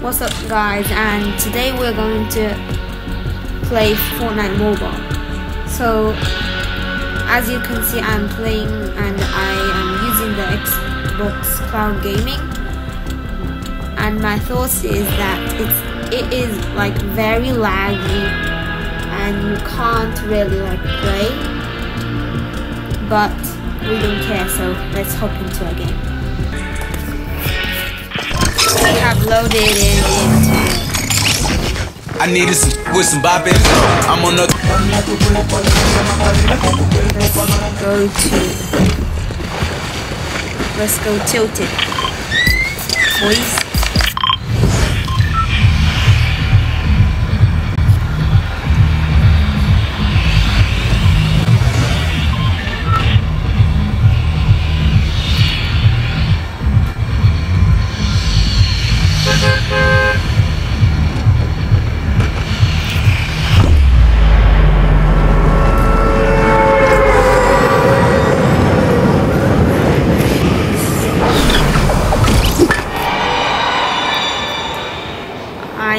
What's up guys and today we're going to play Fortnite Mobile. So as you can see I'm playing and I am using the Xbox Cloud Gaming and my thoughts is that it's it is like very laggy and you can't really like play but we don't care so let's hop into a game. Loaded in into I needed some with some bopping. I'm on the let's go to let's go tilted boys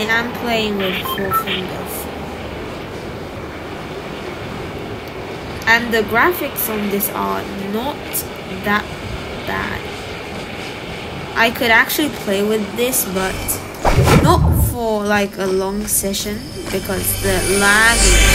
am playing with four fingers. And the graphics on this are not that bad. I could actually play with this, but not for like a long session because the lag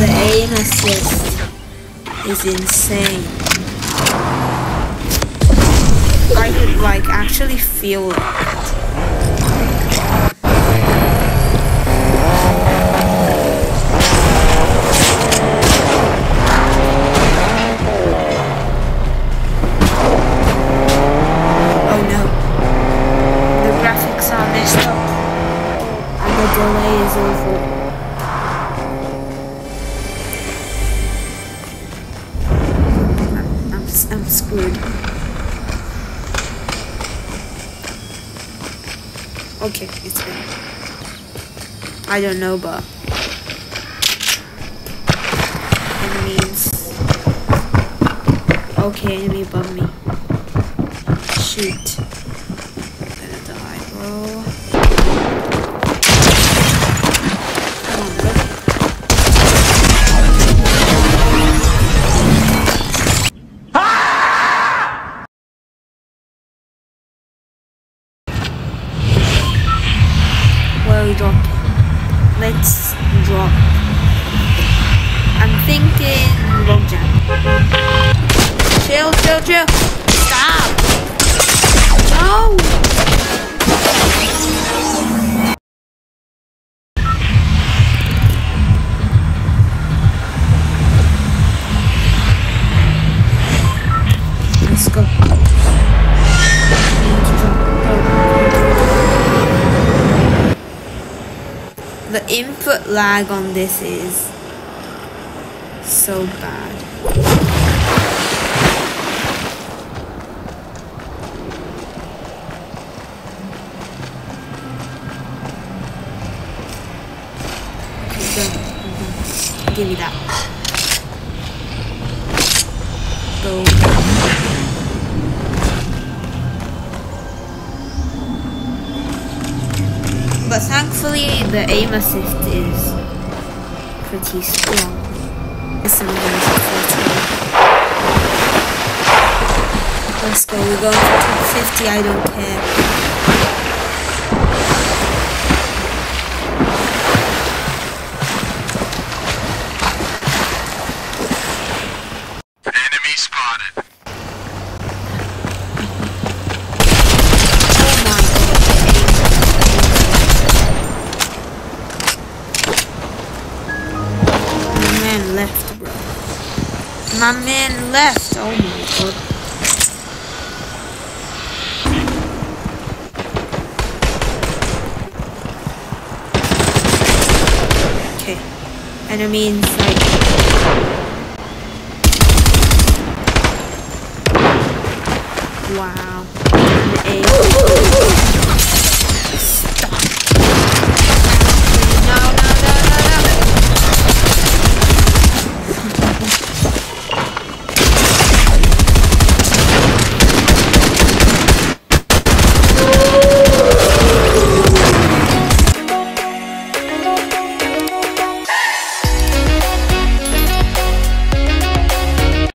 the aim assist is insane. I could like actually feel it. Screwed. Okay, it's good. I don't know, but enemies. Okay, enemy above me. Shoot. I'm gonna die, bro. Dropping? Let's drop. I'm thinking long jump. Chill, chill, chill. Stop. The input lag on this is so bad. Give me that. Go. But thankfully, the aim assist is pretty strong. Some of them are 14. Let's go, we're going for top 50, I don't care. My man left. Oh my god. Okay. Enemy in sight. Wow. An.